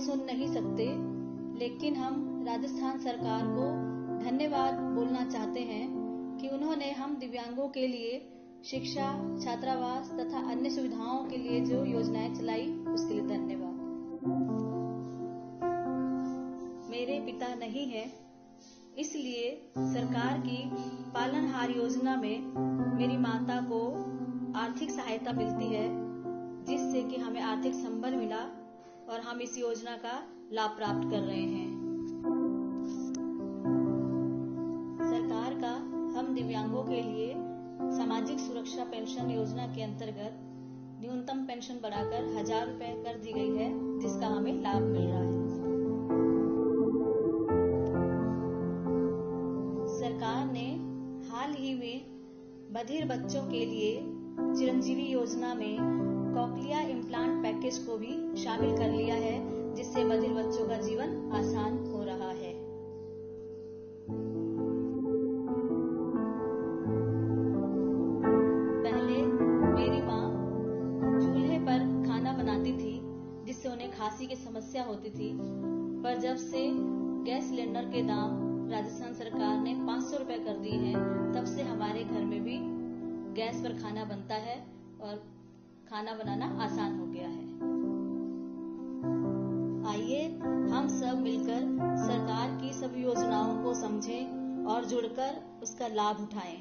सुन नहीं सकते, लेकिन हम राजस्थान सरकार को धन्यवाद बोलना चाहते हैं कि उन्होंने हम दिव्यांगों के लिए शिक्षा, छात्रावास तथा अन्य सुविधाओं के लिए जो योजनाएँ चलाई, उसके लिए धन्यवाद। मेरे पिता नहीं है, इसलिए सरकार की पालनहार योजना में मेरी माता को आर्थिक सहायता मिलती है, जिससे कि हमें आर्थिक संबल मिला। हम इस योजना का लाभ प्राप्त कर रहे हैं। सरकार का हम दिव्यांगों के लिए सामाजिक सुरक्षा पेंशन योजना के अंतर्गत न्यूनतम पेंशन बढ़ाकर हज़ार रुपए कर दी गई है, जिसका हमें लाभ मिल रहा है। सरकार ने हाल ही में बधिर बच्चों के लिए चिरंजीवी योजना में कॉकलिया इम्प्लांट पैकेज को भी शामिल कर लिया है, जिससे बधिर बच्चों का जीवन आसान हो रहा है। पहले मेरी माँ चूल्हे पर खाना बनाती थी, जिससे उन्हें खांसी की समस्या होती थी। पर जब से गैस सिलेंडर के दाम राजस्थान सरकार ने 500 रुपए कर दिए हैं, तब से हमारे घर में भी गैस पर खाना बनता है और खाना बनाना आसान हो गया है। आइए हम सब मिलकर सरकार की सभी योजनाओं को समझें और जुड़कर उसका लाभ उठाएँ।